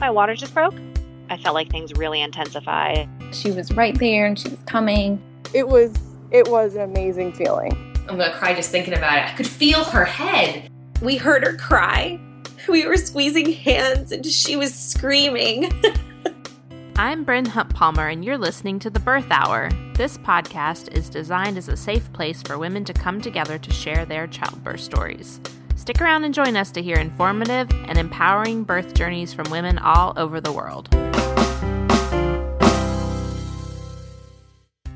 my water just broke. I felt like things really intensified. She was right there and she was coming. It was it was an amazing feeling. I'm gonna cry just thinking about it. I could feel her head. We heard her cry. We were squeezing hands and she was screaming. I'm Bryn Hunt Palmer, and you're listening to The Birth Hour. This podcast is designed as a safe place for women to come together to share their childbirth stories. Stick around and join us to hear informative and empowering birth journeys from women all over the world.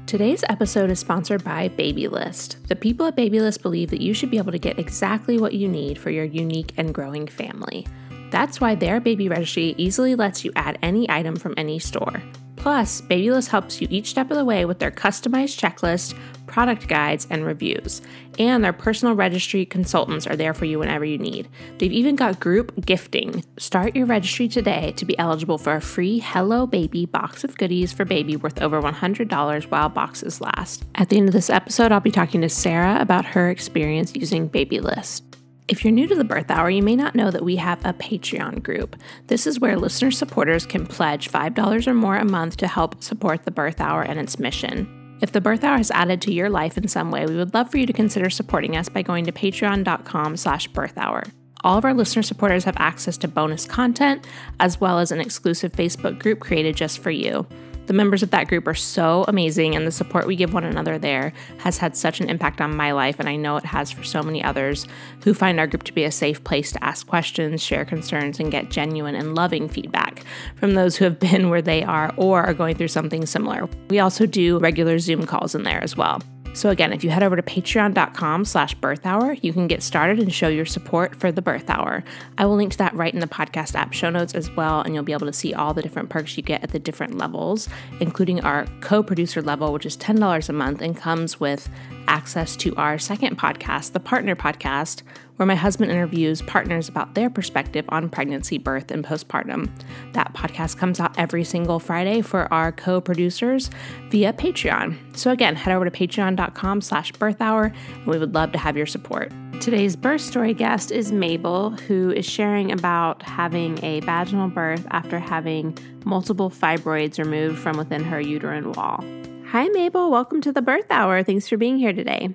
Today's episode is sponsored by Babylist. The people at Babylist believe that you should be able to get exactly what you need for your unique and growing family. That's why their baby registry easily lets you add any item from any store. Plus, Babylist helps you each step of the way with their customized checklist, product guides, and reviews. And their personal registry consultants are there for you whenever you need. They've even got group gifting. Start your registry today to be eligible for a free Hello Baby box of goodies for baby worth over $100 while boxes last. At the end of this episode, I'll be talking to Sarah about her experience using Babylist. If you're new to the Birth Hour, you may not know that we have a Patreon group. This is where listener supporters can pledge $5 or more a month to help support the Birth Hour and its mission. If the Birth Hour has added to your life in some way, we would love for you to consider supporting us by going to patreon.com slash birthhour. All of our listener supporters have access to bonus content, as well as an exclusive Facebook group created just for you. The members of that group are so amazing, and the support we give one another there has had such an impact on my life, and I know it has for so many others who find our group to be a safe place to ask questions, share concerns, and get genuine and loving feedback from those who have been where they are or are going through something similar. We also do regular Zoom calls in there as well. So again, if you head over to patreon.com slash birth hour, you can get started and show your support for the birth hour. I will link to that right in the podcast app show notes as well, and you'll be able to see all the different perks you get at the different levels, including our co-producer level, which is $10 a month and comes with access to our second podcast, the Partner Podcast, where my husband interviews partners about their perspective on pregnancy, birth, and postpartum. That podcast comes out every single Friday for our co-producers via Patreon. So again, head over to patreon.com slash birthhour, and we would love to have your support. Today's birth story guest is Mabel, who is sharing about having a vaginal birth after having multiple fibroids removed from within her uterine wall. Hi, Mabel. Welcome to the Birth Hour. Thanks for being here today.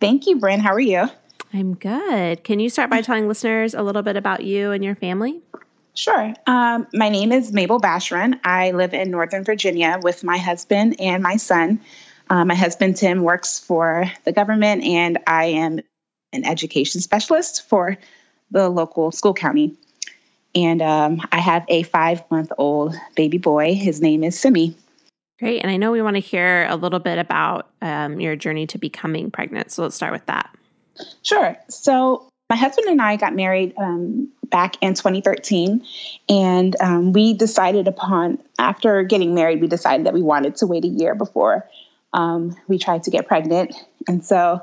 Thank you, Bryn. How are you? I'm good. Can you start by telling listeners a little bit about you and your family? Sure. Um, my name is Mabel Bashorun. I live in Northern Virginia with my husband and my son. Uh, my husband, Tim, works for the government, and I am an education specialist for the local school county. And um, I have a five month old baby boy. His name is Simi. Great. And I know we want to hear a little bit about um, your journey to becoming pregnant. So let's start with that. Sure. So my husband and I got married um, back in 2013, and um, we decided upon after getting married, we decided that we wanted to wait a year before um, we tried to get pregnant. And so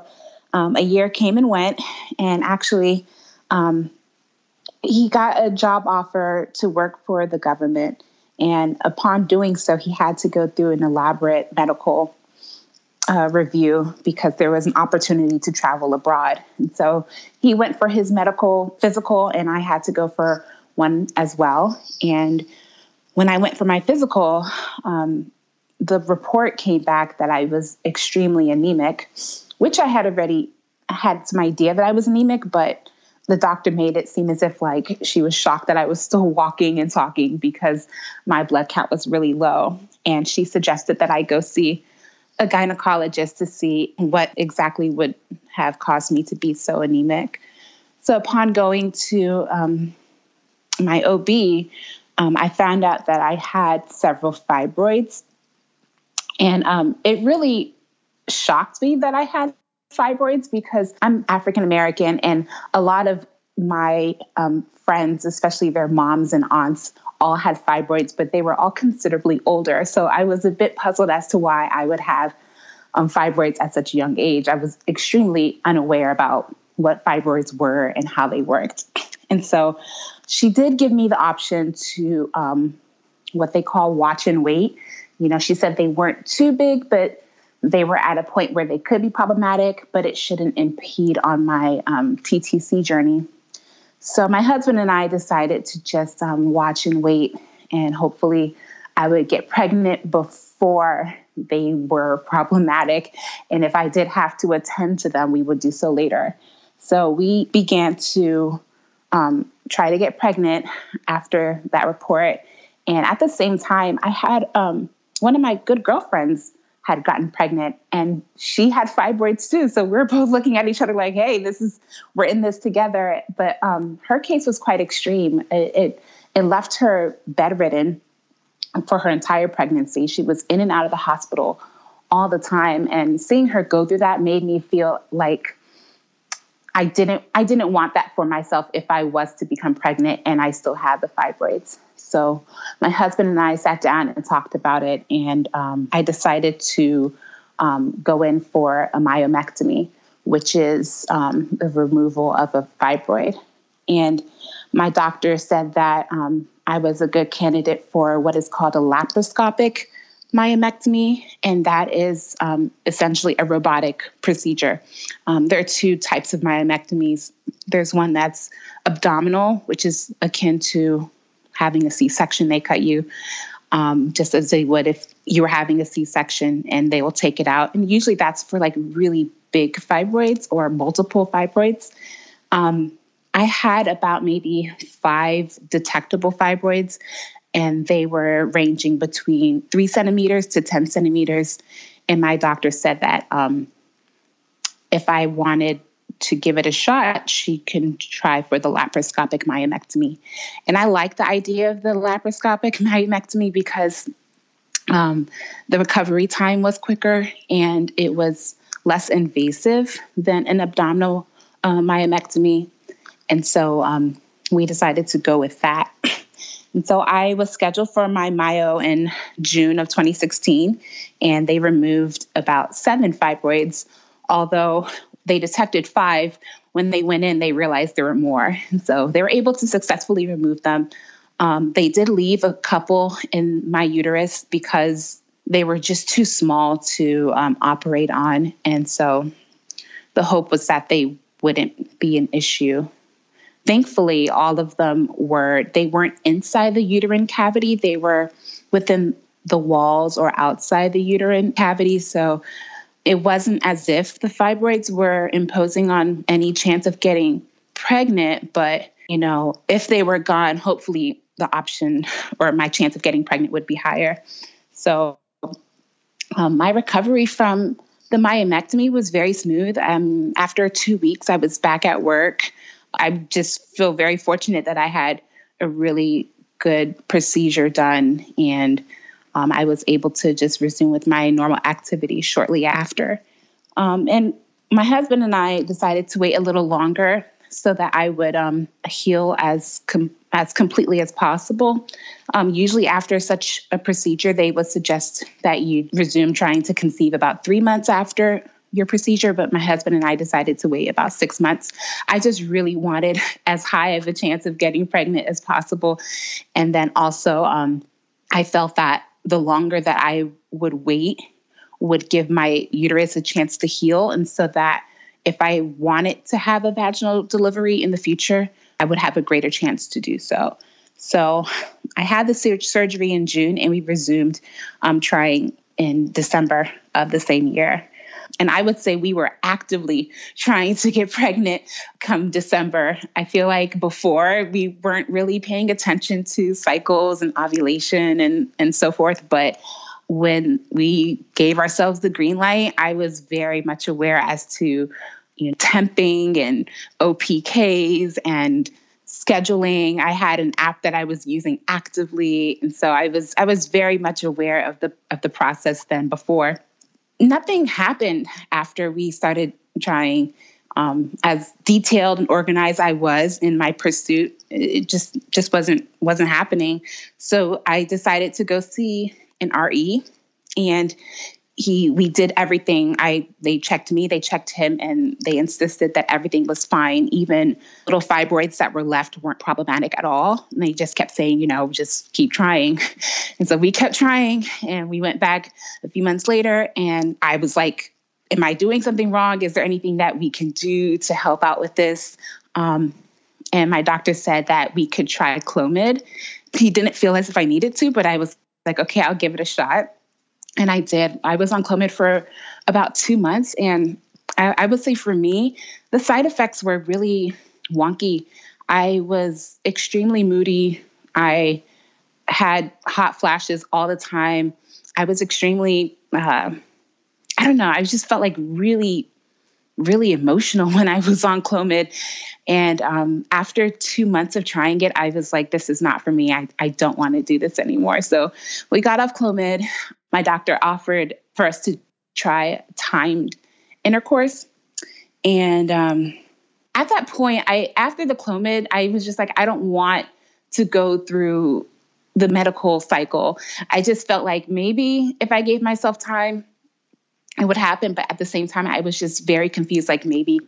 um, a year came and went, and actually, um, he got a job offer to work for the government. And upon doing so, he had to go through an elaborate medical uh, review because there was an opportunity to travel abroad. And so he went for his medical physical, and I had to go for one as well. And when I went for my physical, um, the report came back that I was extremely anemic, which I had already had some idea that I was anemic, but the doctor made it seem as if like she was shocked that I was still walking and talking because my blood count was really low. And she suggested that I go see a gynecologist to see what exactly would have caused me to be so anemic. So, upon going to um, my OB, um, I found out that I had several fibroids. And um, it really shocked me that I had fibroids because I'm African American and a lot of my um, friends, especially their moms and aunts, all had fibroids, but they were all considerably older. So I was a bit puzzled as to why I would have um, fibroids at such a young age. I was extremely unaware about what fibroids were and how they worked. And so she did give me the option to um, what they call watch and wait. You know, she said they weren't too big, but they were at a point where they could be problematic, but it shouldn't impede on my um, TTC journey. So my husband and I decided to just um, watch and wait, and hopefully, I would get pregnant before they were problematic. And if I did have to attend to them, we would do so later. So we began to um, try to get pregnant after that report. And at the same time, I had um, one of my good girlfriends had gotten pregnant and she had fibroids too. So we are both looking at each other like, hey, this is, we're in this together. But um, her case was quite extreme. It, it, it left her bedridden for her entire pregnancy. She was in and out of the hospital all the time. And seeing her go through that made me feel like I didn't I didn't want that for myself if I was to become pregnant and I still had the fibroids. So my husband and I sat down and talked about it, and um, I decided to um, go in for a myomectomy, which is um, the removal of a fibroid. And my doctor said that um, I was a good candidate for what is called a laparoscopic myomectomy, and that is um, essentially a robotic procedure. Um, there are two types of myomectomies. There's one that's abdominal, which is akin to having a C section. They cut you um, just as they would if you were having a C section, and they will take it out. And usually that's for like really big fibroids or multiple fibroids. Um, I had about maybe five detectable fibroids, and they were ranging between three centimeters to 10 centimeters. And my doctor said that um, if I wanted to give it a shot, she can try for the laparoscopic myomectomy. And I like the idea of the laparoscopic myomectomy because um, the recovery time was quicker and it was less invasive than an abdominal uh, myomectomy. And so um, we decided to go with that. And so I was scheduled for my myo in June of 2016, and they removed about seven fibroids, although they detected five. When they went in, they realized there were more. And so they were able to successfully remove them. Um, they did leave a couple in my uterus because they were just too small to um, operate on. And so the hope was that they wouldn't be an issue thankfully all of them were they weren't inside the uterine cavity. They were within the walls or outside the uterine cavity. So it wasn't as if the fibroids were imposing on any chance of getting pregnant but you know if they were gone hopefully the option or my chance of getting pregnant would be higher. So um, my recovery from the myomectomy was very smooth. Um, after two weeks i was back at work I just feel very fortunate that I had a really good procedure done and um, I was able to just resume with my normal activities shortly after. Um, and my husband and I decided to wait a little longer so that I would um, heal as com- as completely as possible. Um, usually, after such a procedure, they would suggest that you resume trying to conceive about three months after your procedure, but my husband and I decided to wait about six months. I just really wanted as high of a chance of getting pregnant as possible. And then also, um, I felt that the longer that I would wait would give my uterus a chance to heal. And so that if I wanted to have a vaginal delivery in the future, I would have a greater chance to do so. So I had the surgery in June and we resumed um, trying in December of the same year. And I would say we were actively trying to get pregnant come December. I feel like before we weren't really paying attention to cycles and ovulation and, and so forth. But when we gave ourselves the green light, I was very much aware as to you know, temping and OPKs and scheduling. I had an app that I was using actively, and so I was I was very much aware of the of the process then before nothing happened after we started trying. Um, as detailed and organized I was in my pursuit, it just just wasn't wasn't happening. So I decided to go see an RE, and he we did everything. I they checked me they checked him and they insisted that everything was fine. Even little fibroids that were left weren't problematic at all. And they just kept saying you know just keep trying. And so we kept trying and we went back a few months later and i was like am i doing something wrong? Is there anything that we can do to help out with this? Um, and my doctor said that we could try Clomid. He didn't feel as if I needed to, but I was like, okay, I'll give it a shot. And I did. I was on Clomid for about two months. And I, I would say for me, the side effects were really wonky. I was extremely moody. I had hot flashes all the time. I was extremely, uh, I don't know, I just felt like really, really emotional when I was on Clomid. And um, after two months of trying it, I was like, this is not for me. I, I don't want to do this anymore. So we got off Clomid. My doctor offered for us to try timed intercourse. And um, at that point, I after the Clomid, I was just like, I don't want to go through the medical cycle. I just felt like maybe if I gave myself time, it would happen. But at the same time, I was just very confused like maybe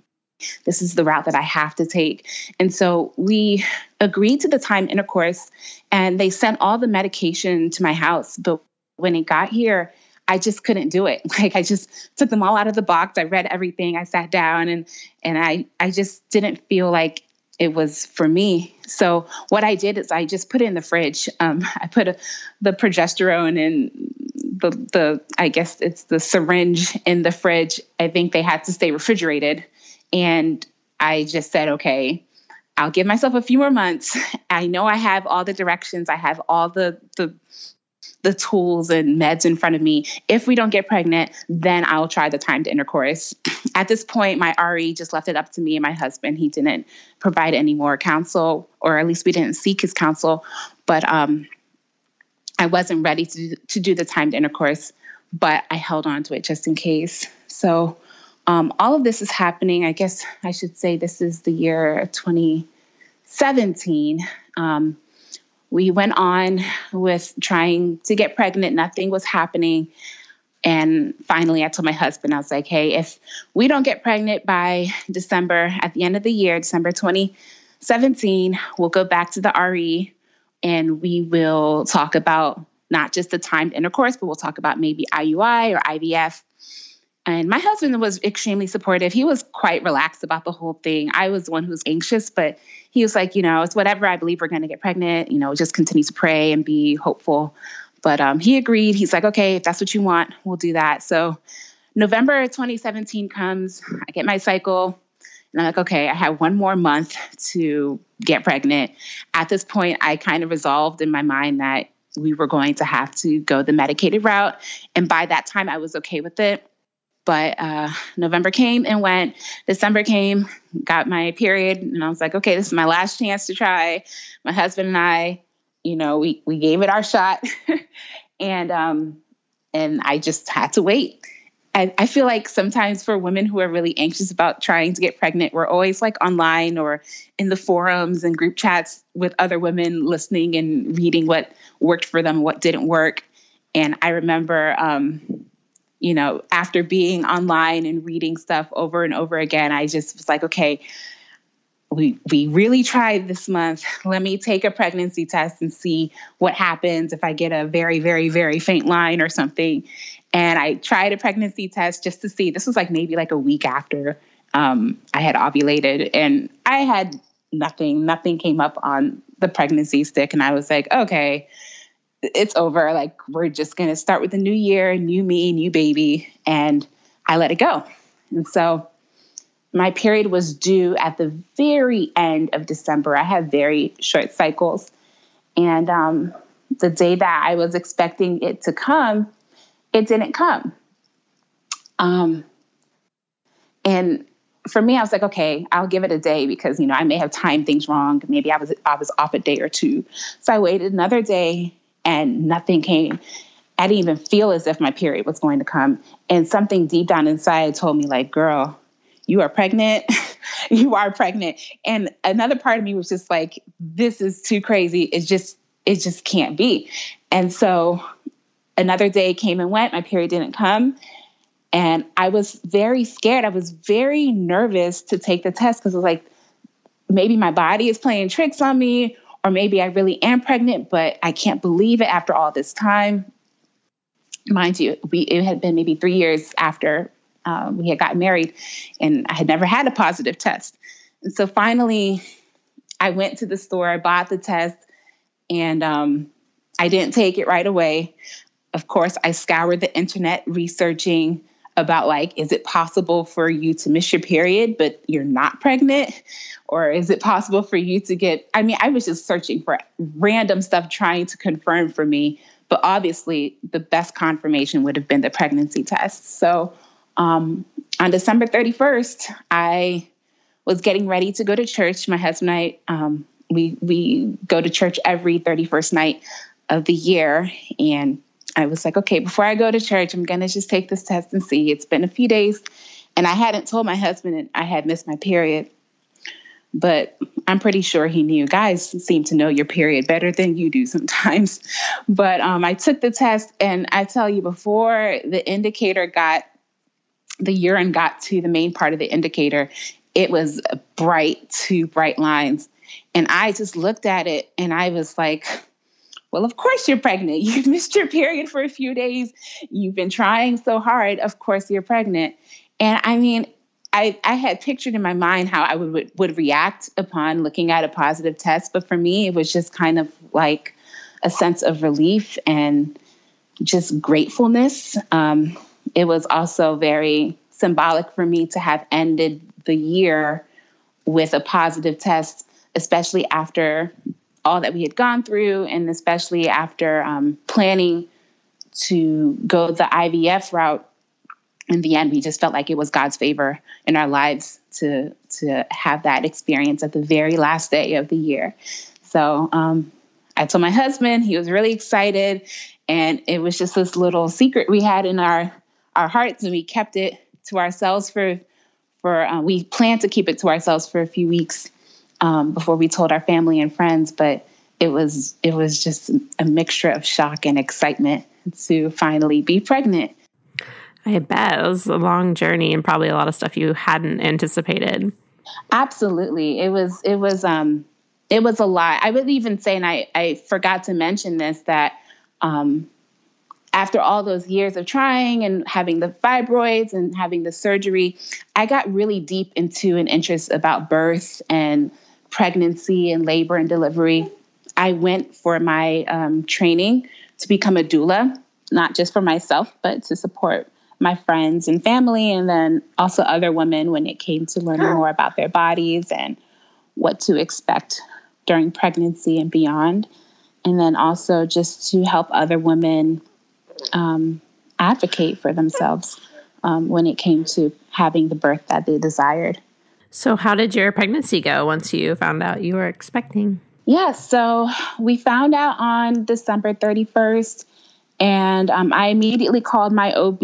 this is the route that I have to take. And so we agreed to the time intercourse and they sent all the medication to my house. But when it got here, I just couldn't do it. Like I just took them all out of the box. I read everything. I sat down and and I I just didn't feel like it was for me. So what I did is I just put it in the fridge. Um, I put a, the progesterone and the the I guess it's the syringe in the fridge. I think they had to stay refrigerated, and I just said, okay, I'll give myself a few more months. I know I have all the directions. I have all the the the tools and meds in front of me. If we don't get pregnant, then I'll try the timed intercourse. At this point, my RE just left it up to me and my husband. He didn't provide any more counsel, or at least we didn't seek his counsel. But um, I wasn't ready to, to do the timed intercourse, but I held on to it just in case. So um, all of this is happening. I guess I should say this is the year 2017. Um, we went on with trying to get pregnant. Nothing was happening. And finally, I told my husband, I was like, hey, if we don't get pregnant by December, at the end of the year, December 2017, we'll go back to the RE and we will talk about not just the timed intercourse, but we'll talk about maybe IUI or IVF. And my husband was extremely supportive. He was quite relaxed about the whole thing. I was the one who was anxious, but he was like, you know, it's whatever. I believe we're going to get pregnant. You know, just continue to pray and be hopeful. But um, he agreed. He's like, okay, if that's what you want, we'll do that. So November 2017 comes. I get my cycle. And I'm like, okay, I have one more month to get pregnant. At this point, I kind of resolved in my mind that we were going to have to go the medicated route. And by that time, I was okay with it. But uh, November came and went. December came, got my period, and I was like, okay, this is my last chance to try. My husband and I, you know, we we gave it our shot, and um, and I just had to wait. I, I feel like sometimes for women who are really anxious about trying to get pregnant, we're always like online or in the forums and group chats with other women listening and reading what worked for them, what didn't work. And I remember um, you know, after being online and reading stuff over and over again, I just was like, okay, we we really tried this month. Let me take a pregnancy test and see what happens if I get a very very very faint line or something. And I tried a pregnancy test just to see. This was like maybe like a week after um, I had ovulated, and I had nothing. Nothing came up on the pregnancy stick, and I was like, okay, it's over. Like we're just going to start with a new year, new me, new baby. And I let it go. And so my period was due at the very end of December. I have very short cycles. And um, the day that I was expecting it to come, it didn't come. Um, and for me, I was like, okay, I'll give it a day because you know I may have timed things wrong. Maybe I was I was off a day or two. So I waited another day, and nothing came. I didn't even feel as if my period was going to come. And something deep down inside told me, like, girl, you are pregnant. you are pregnant. And another part of me was just like, this is too crazy. It just, it just can't be. And so another day came and went. My period didn't come. And I was very scared. I was very nervous to take the test because I was like, maybe my body is playing tricks on me, or maybe I really am pregnant, but I can't believe it after all this time. Mind you, we it had been maybe three years after uh, we had gotten married, and I had never had a positive test. And so finally, I went to the store, I bought the test, and um, I didn't take it right away. Of course, I scoured the internet researching about like, is it possible for you to miss your period, but you're not pregnant? Or is it possible for you to get? I mean, I was just searching for random stuff trying to confirm for me. But obviously, the best confirmation would have been the pregnancy test. So um, on December 31st, I was getting ready to go to church. My husband and I, um, we we go to church every 31st night of the year, and I was like, okay, before I go to church, I'm gonna just take this test and see. It's been a few days, and I hadn't told my husband I had missed my period, but I'm pretty sure he knew. Guys seem to know your period better than you do sometimes. But um, I took the test, and I tell you, before the indicator got the urine got to the main part of the indicator, it was bright, two bright lines. And I just looked at it and I was like, well, of course you're pregnant. You've missed your period for a few days. You've been trying so hard. Of course you're pregnant. And I mean, I, I had pictured in my mind how I would, would, would react upon looking at a positive test. But for me, it was just kind of like a sense of relief and just gratefulness. Um, it was also very symbolic for me to have ended the year with a positive test, especially after all that we had gone through, and especially after um, planning to go the IVF route. In the end, we just felt like it was God's favor in our lives to to have that experience at the very last day of the year. So um, I told my husband; he was really excited, and it was just this little secret we had in our our hearts, and we kept it to ourselves for for uh, we planned to keep it to ourselves for a few weeks um, before we told our family and friends but it was it was just a mixture of shock and excitement to finally be pregnant. I bet. It was a long journey and probably a lot of stuff you hadn't anticipated. Absolutely. It was it was um it was a lot. I would even say and i i forgot to mention this that um after all those years of trying and having the fibroids and having the surgery, I got really deep into an interest about birth and pregnancy and labor and delivery. I went for my um, training to become a doula, not just for myself, but to support my friends and family, and then also other women when it came to learning more about their bodies and what to expect during pregnancy and beyond. And then also just to help other women um, advocate for themselves um, when it came to having the birth that they desired. So, how did your pregnancy go once you found out you were expecting? Yeah, so we found out on December 31st, and um, I immediately called my OB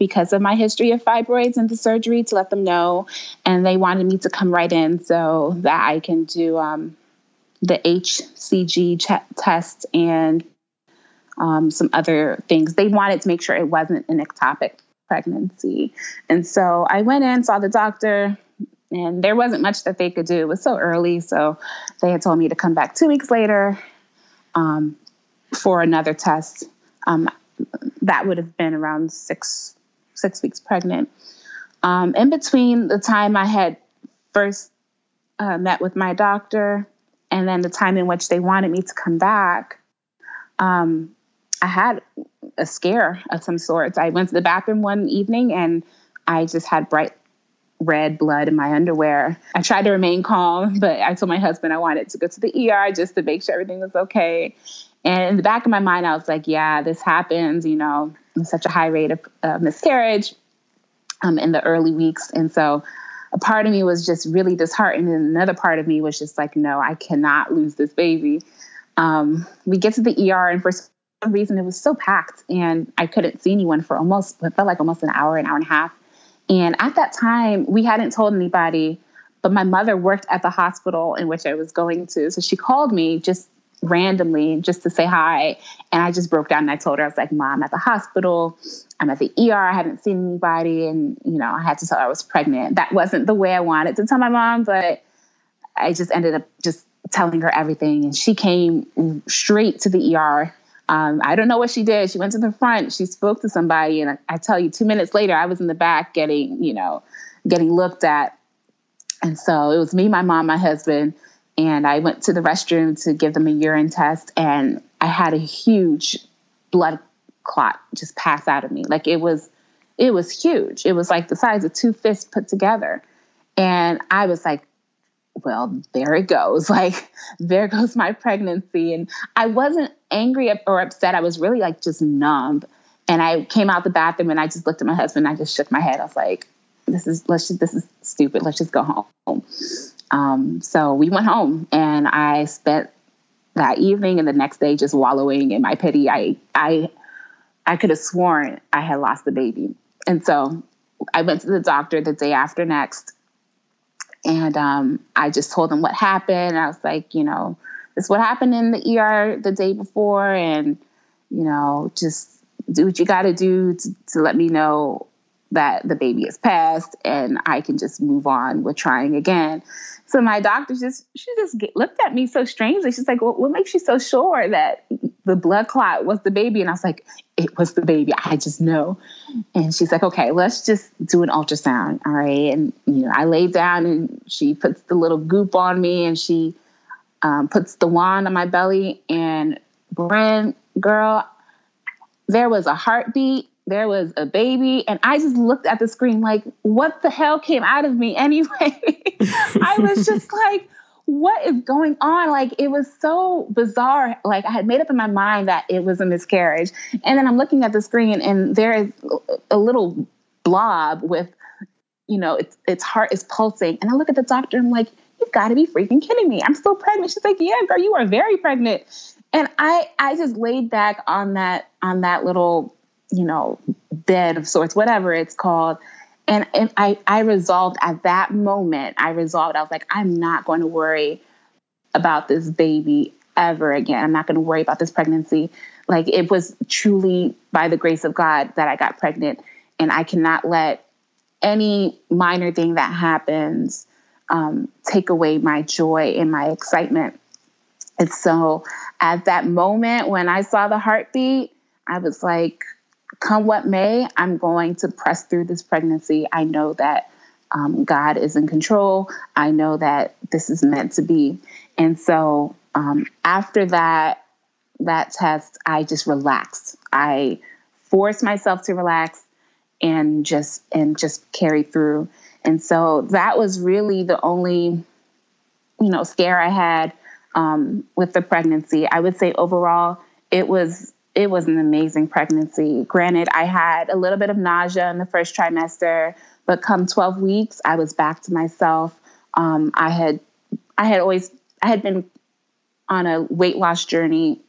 because of my history of fibroids and the surgery to let them know. And they wanted me to come right in so that I can do um, the HCG ch- test and um, some other things. They wanted to make sure it wasn't an ectopic pregnancy. And so I went in, saw the doctor, and there wasn't much that they could do. It was so early. So they had told me to come back two weeks later um, for another test. Um, that would have been around six six weeks pregnant. Um, in between the time I had first uh, met with my doctor and then the time in which they wanted me to come back, um, I had a scare of some sorts. I went to the bathroom one evening and I just had bright red blood in my underwear. I tried to remain calm, but I told my husband I wanted to go to the ER just to make sure everything was okay. And in the back of my mind, I was like, yeah, this happens, you know, such a high rate of uh, miscarriage um, in the early weeks. And so a part of me was just really disheartened. And another part of me was just like, no, I cannot lose this baby. Um, we get to the ER, and for some reason it was so packed and I couldn't see anyone for almost it felt like almost an hour, an hour and a half. And at that time, we hadn't told anybody, but my mother worked at the hospital in which I was going to. So she called me just randomly just to say hi. And I just broke down and I told her, I was like, Mom, I'm at the hospital. I'm at the ER. I haven't seen anybody. And, you know, I had to tell her I was pregnant. That wasn't the way I wanted to tell my mom, but I just ended up just telling her everything. And she came straight to the ER um, I don't know what she did. She went to the front, she spoke to somebody, and I, I tell you, two minutes later, I was in the back getting, you know, getting looked at. And so it was me, my mom, my husband, and I went to the restroom to give them a urine test, and I had a huge blood clot just pass out of me. Like it was, it was huge. It was like the size of two fists put together, and I was like, well, there it goes. Like, there goes my pregnancy. And I wasn't angry or upset. I was really like just numb. And I came out the bathroom and I just looked at my husband. I just shook my head. I was like, this is, let's just, this is stupid. Let's just go home. Um, so we went home and I spent that evening and the next day just wallowing in my pity. I, I, I could have sworn I had lost the baby. And so I went to the doctor the day after next and um, I just told them what happened. I was like, you know, this is what happened in the ER the day before, and you know, just do what you got to do to let me know that the baby is passed and I can just move on with trying again. So my doctor just she just looked at me so strangely. She's like, well, "What makes you so sure that the blood clot was the baby?" And I was like, "It was the baby. I just know." And she's like, "Okay, let's just do an ultrasound, all right?" And you know, I lay down and she puts the little goop on me and she um, puts the wand on my belly. And Bryn, girl, there was a heartbeat there was a baby and i just looked at the screen like what the hell came out of me anyway i was just like what is going on? Like it was so bizarre. Like i had made up in my mind that it was a miscarriage. And then i'm looking at the screen and there is a little blob with you know its its heart is pulsing. And i look at the doctor and i'm like you've got to be freaking kidding me. I'm still pregnant. She's like yeah girl you are very pregnant. And i i just laid back on that on that little you know, bed of sorts, whatever it's called. And, and I, I resolved at that moment, I resolved, I was like, I'm not going to worry about this baby ever again. I'm not going to worry about this pregnancy. Like it was truly by the grace of God that I got pregnant. And I cannot let any minor thing that happens um, take away my joy and my excitement. And so at that moment when I saw the heartbeat, I was like, come what may, I'm going to press through this pregnancy. I know that um, God is in control. I know that this is meant to be. And so um, after that that test, I just relaxed. I forced myself to relax and just and just carry through. And so that was really the only, you know, scare I had um, with the pregnancy. I would say overall, it was it was an amazing pregnancy. Granted, I had a little bit of nausea in the first trimester, but come 12 weeks, I was back to myself. Um, I had, I had always, I had been on a weight loss journey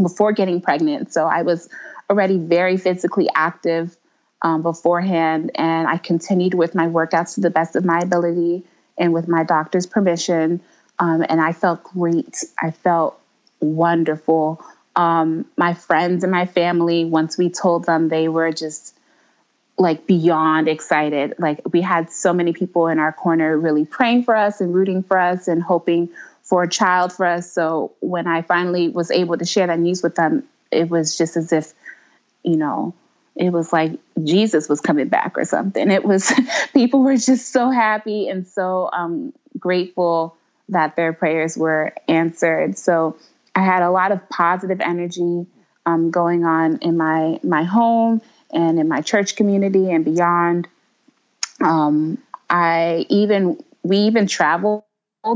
before getting pregnant, so I was already very physically active um, beforehand, and I continued with my workouts to the best of my ability and with my doctor's permission. Um, and I felt great. I felt wonderful um, my friends and my family, once we told them, they were just like beyond excited. Like we had so many people in our corner really praying for us and rooting for us and hoping for a child for us. So when I finally was able to share that news with them, it was just as if, you know, it was like Jesus was coming back or something. It was people were just so happy and so um, grateful that their prayers were answered. So I had a lot of positive energy um, going on in my my home and in my church community and beyond. Um, I even we even traveled.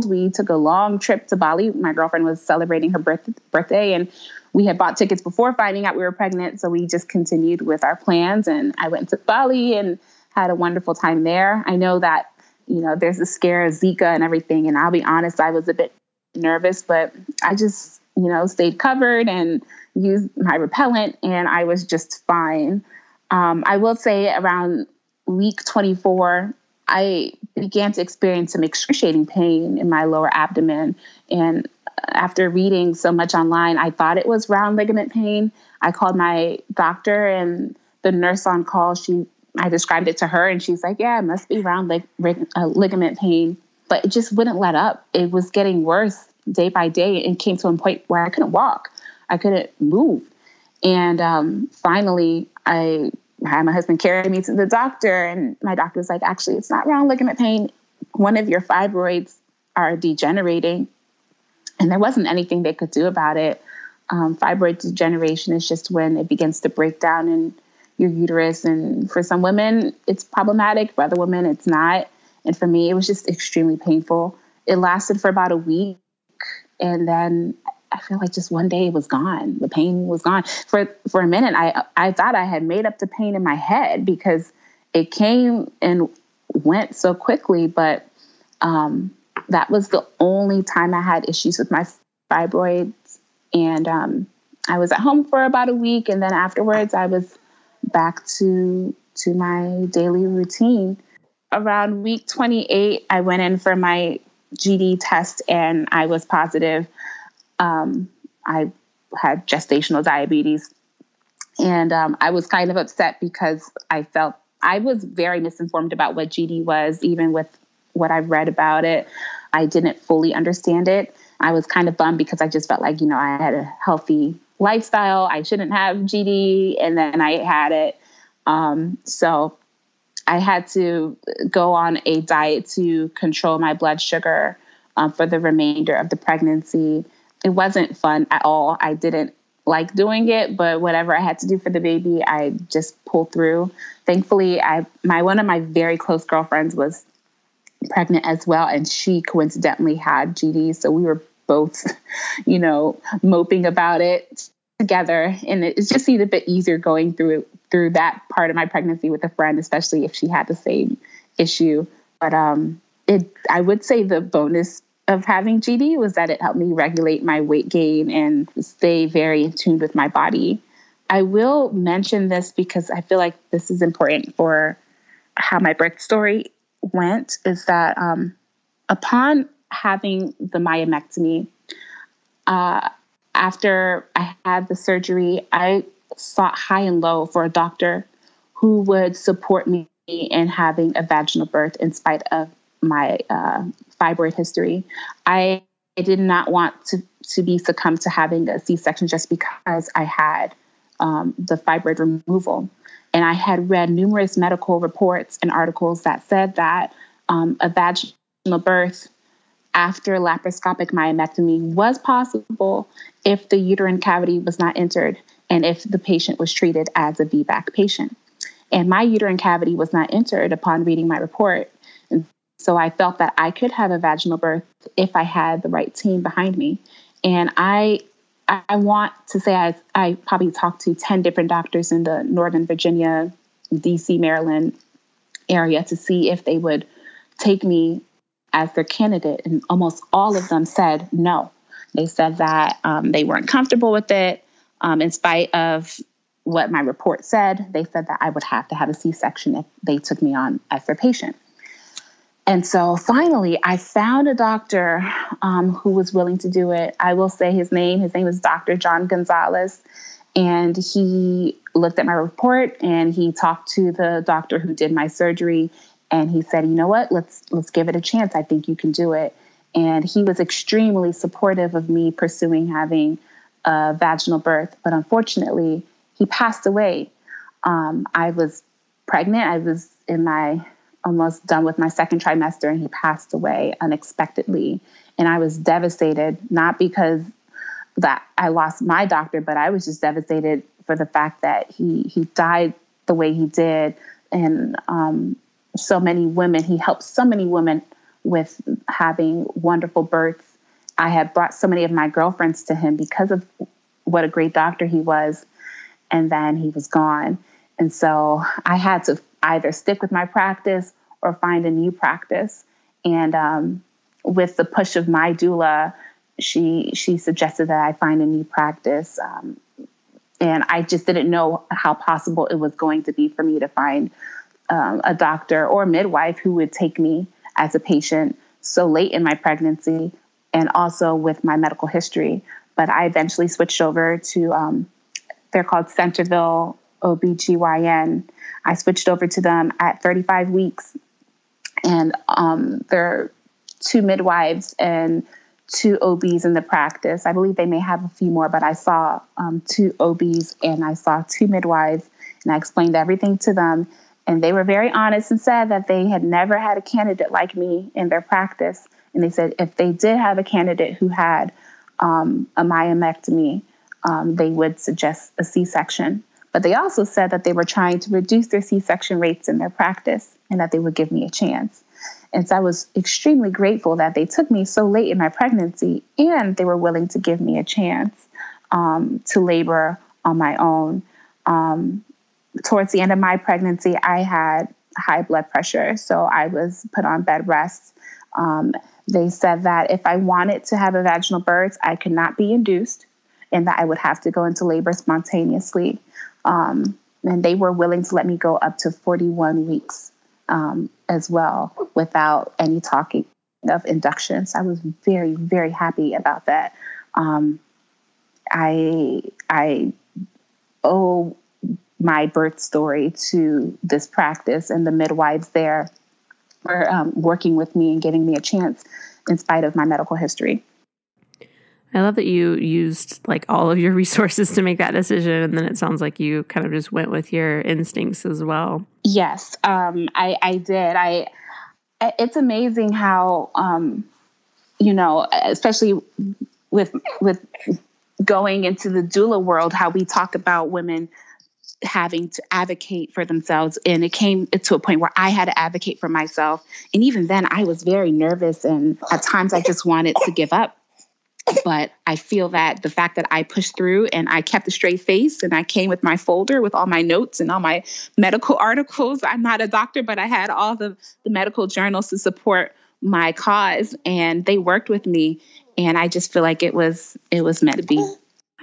We took a long trip to Bali. My girlfriend was celebrating her birth, birthday, and we had bought tickets before finding out we were pregnant. So we just continued with our plans, and I went to Bali and had a wonderful time there. I know that you know there's a scare of Zika and everything, and I'll be honest, I was a bit nervous, but I just you know, stayed covered and used my repellent, and I was just fine. Um, I will say around week 24, I began to experience some excruciating pain in my lower abdomen. And after reading so much online, I thought it was round ligament pain. I called my doctor, and the nurse on call, she I described it to her, and she's like, "Yeah, it must be round lig- uh, ligament pain." But it just wouldn't let up. It was getting worse day by day and came to a point where I couldn't walk. I couldn't move. And um, finally, I had my husband carry me to the doctor, and my doctor was like, actually, it's not round ligament pain. One of your fibroids are degenerating, and there wasn't anything they could do about it. Um, fibroid degeneration is just when it begins to break down in your uterus, and for some women, it's problematic. For other women, it's not. And for me, it was just extremely painful. It lasted for about a week, and then I feel like just one day it was gone. The pain was gone. For for a minute, I I thought I had made up the pain in my head because it came and went so quickly. But um, that was the only time I had issues with my fibroids, and um, I was at home for about a week, and then afterwards I was back to to my daily routine. Around week 28, I went in for my GD test and I was positive. Um, I had gestational diabetes. And um, I was kind of upset because I felt I was very misinformed about what GD was, even with what I've read about it. I didn't fully understand it. I was kind of bummed because I just felt like, you know, I had a healthy lifestyle. I shouldn't have GD. And then I had it. Um, so I had to go on a diet to control my blood sugar um, for the remainder of the pregnancy. It wasn't fun at all. I didn't like doing it, but whatever I had to do for the baby, I just pulled through. Thankfully, I my one of my very close girlfriends was pregnant as well, and she coincidentally had GD, so we were both, you know, moping about it together, and it just seemed a bit easier going through through that part of my pregnancy with a friend, especially if she had the same issue. But um, it, I would say the bonus of having GD was that it helped me regulate my weight gain and stay very in tune with my body. I will mention this because I feel like this is important for how my birth story went. Is that um, upon having the myomectomy, uh, after I had the surgery, I sought high and low for a doctor who would support me in having a vaginal birth in spite of my uh, fibroid history. I, I did not want to, to be succumbed to having a C section just because I had um, the fibroid removal. And I had read numerous medical reports and articles that said that um, a vaginal birth after laparoscopic myomectomy was possible if the uterine cavity was not entered and if the patient was treated as a VBAC patient. And my uterine cavity was not entered upon reading my report. And so I felt that I could have a vaginal birth if I had the right team behind me. And I I want to say I, I probably talked to 10 different doctors in the Northern Virginia, DC, Maryland area to see if they would take me as their candidate. And almost all of them said no. They said that um, they weren't comfortable with it. Um, in spite of what my report said, they said that I would have to have a C section if they took me on as their patient. And so finally, I found a doctor um, who was willing to do it. I will say his name. His name is Dr. John Gonzalez. And he looked at my report and he talked to the doctor who did my surgery. And he said, you know what, let's let's give it a chance. I think you can do it. And he was extremely supportive of me pursuing having a vaginal birth. But unfortunately, he passed away. Um, I was pregnant. I was in my almost done with my second trimester and he passed away unexpectedly and i was devastated not because that i lost my doctor but i was just devastated for the fact that he he died the way he did and um, so many women he helped so many women with having wonderful births i had brought so many of my girlfriends to him because of what a great doctor he was and then he was gone and so i had to either stick with my practice or find a new practice. And um, with the push of my doula, she she suggested that I find a new practice. Um, and I just didn't know how possible it was going to be for me to find um, a doctor or midwife who would take me as a patient so late in my pregnancy and also with my medical history. But I eventually switched over to, um, they're called Centerville OBGYN. I switched over to them at 35 weeks. And um, there are two midwives and two OBs in the practice. I believe they may have a few more, but I saw um, two OBs and I saw two midwives, and I explained everything to them. And they were very honest and said that they had never had a candidate like me in their practice. And they said if they did have a candidate who had um, a myomectomy, um, they would suggest a C section. But they also said that they were trying to reduce their C section rates in their practice and that they would give me a chance. And so I was extremely grateful that they took me so late in my pregnancy and they were willing to give me a chance um, to labor on my own. Um, towards the end of my pregnancy, I had high blood pressure, so I was put on bed rest. Um, they said that if I wanted to have a vaginal birth, I could not be induced and that I would have to go into labor spontaneously. Um, and they were willing to let me go up to 41 weeks um, as well without any talking of induction. So I was very, very happy about that. Um, I I owe my birth story to this practice and the midwives there for um, working with me and giving me a chance in spite of my medical history. I love that you used like all of your resources to make that decision, and then it sounds like you kind of just went with your instincts as well. Yes, um, I, I did. I. It's amazing how, um, you know, especially with with going into the doula world, how we talk about women having to advocate for themselves. And it came to a point where i had to advocate for myself. And even then i was very nervous and at times i just wanted to give up. But i feel that the fact that i pushed through and i kept a straight face and i came with my folder with all my notes and all my medical articles. I'm not a doctor but i had all the, the medical journals to support my cause and they worked with me. And i just feel like it was it was meant to be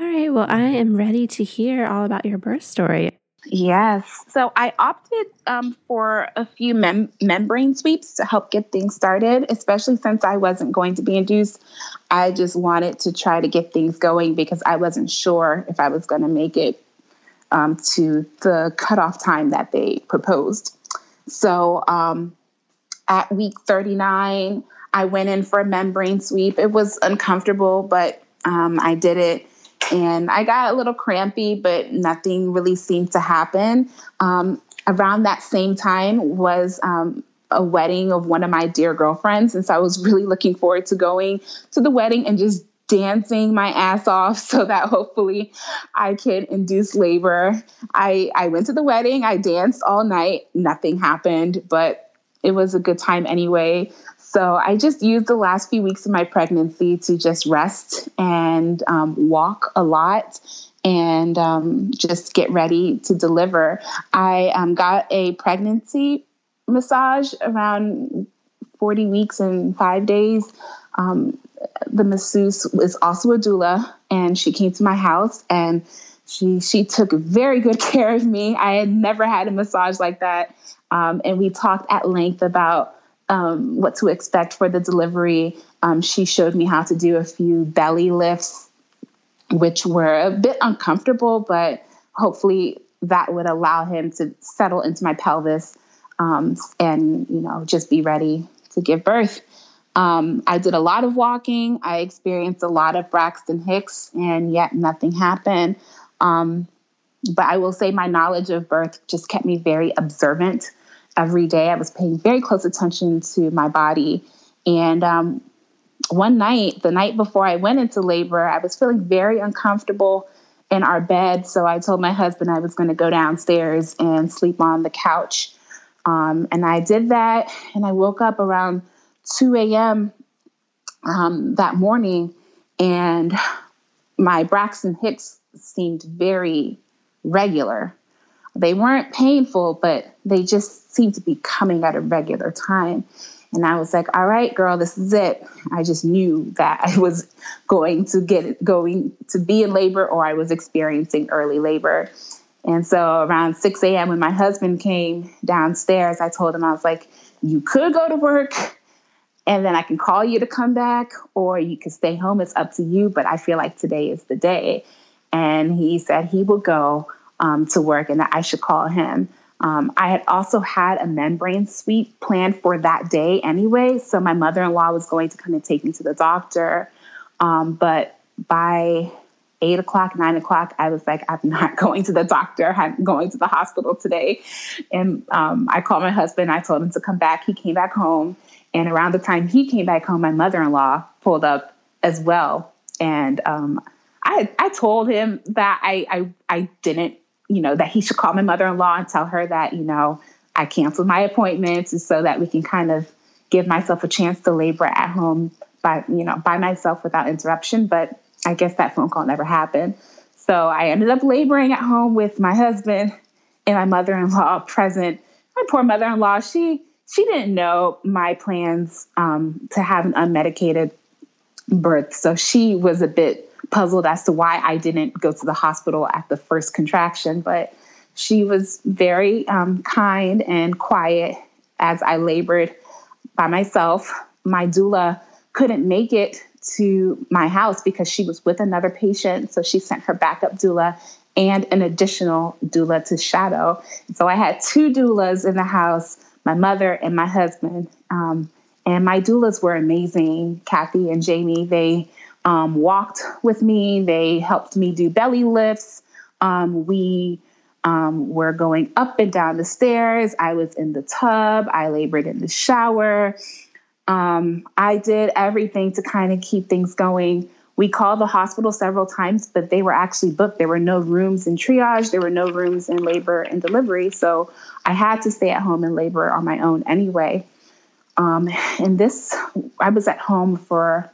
all right. Well, I am ready to hear all about your birth story. Yes. So I opted um, for a few mem- membrane sweeps to help get things started, especially since I wasn't going to be induced. I just wanted to try to get things going because I wasn't sure if I was going to make it um, to the cutoff time that they proposed. So um, at week 39, I went in for a membrane sweep. It was uncomfortable, but um, I did it and I got a little crampy, but nothing really seemed to happen. Um, around that same time was um, a wedding of one of my dear girlfriends, and so I was really looking forward to going to the wedding and just dancing my ass off so that hopefully I could induce labor. I I went to the wedding, I danced all night, nothing happened, but it was a good time anyway. So I just used the last few weeks of my pregnancy to just rest and um, walk a lot and um, just get ready to deliver. I um, got a pregnancy massage around 40 weeks and five days. Um, the masseuse is also a doula, and she came to my house and she she took very good care of me. I had never had a massage like that, um, and we talked at length about um, what to expect for the delivery. Um, she showed me how to do a few belly lifts, which were a bit uncomfortable, but hopefully that would allow him to settle into my pelvis um, and you know just be ready to give birth. Um, I did a lot of walking. I experienced a lot of Braxton Hicks, and yet nothing happened. Um, but I will say my knowledge of birth just kept me very observant every day. I was paying very close attention to my body. And um, one night, the night before I went into labor, I was feeling very uncomfortable in our bed. So I told my husband I was going to go downstairs and sleep on the couch. Um, and I did that. And I woke up around 2 a.m. Um, that morning, and my Braxton Hicks seemed very regular. They weren't painful, but they just seemed to be coming at a regular time. And I was like, all right, girl, this is it. I just knew that I was going to get going to be in labor or I was experiencing early labor. And so around 6 a.m., when my husband came downstairs, I told him, I was like, you could go to work and then I can call you to come back, or you could stay home. It's up to you. But I feel like today is the day. And he said he will go um, to work and that I should call him. Um, I had also had a membrane sweep planned for that day anyway. So my mother in law was going to come and take me to the doctor. Um, but by eight o'clock, nine o'clock, I was like, I'm not going to the doctor. I'm going to the hospital today. And um, I called my husband. I told him to come back. He came back home. And around the time he came back home, my mother in law pulled up as well. And um, I, I told him that I, I, I didn't, you know, that he should call my mother in law and tell her that, you know, I canceled my appointments so that we can kind of give myself a chance to labor at home by, you know, by myself without interruption. But I guess that phone call never happened. So I ended up laboring at home with my husband and my mother-in-law present. My poor mother-in-law, she she didn't know my plans um, to have an unmedicated birth, so she was a bit puzzled as to why I didn't go to the hospital at the first contraction. But she was very um, kind and quiet as I labored by myself. My doula couldn't make it to my house because she was with another patient. So she sent her backup doula and an additional doula to shadow. So I had two doulas in the house my mother and my husband. Um, and my doulas were amazing, Kathy and Jamie. They um, walked with me, they helped me do belly lifts. Um, we um, were going up and down the stairs. I was in the tub, I labored in the shower. Um, I did everything to kind of keep things going. We called the hospital several times, but they were actually booked. There were no rooms in triage, there were no rooms in labor and delivery. So I had to stay at home and labor on my own anyway. Um, and this, I was at home for,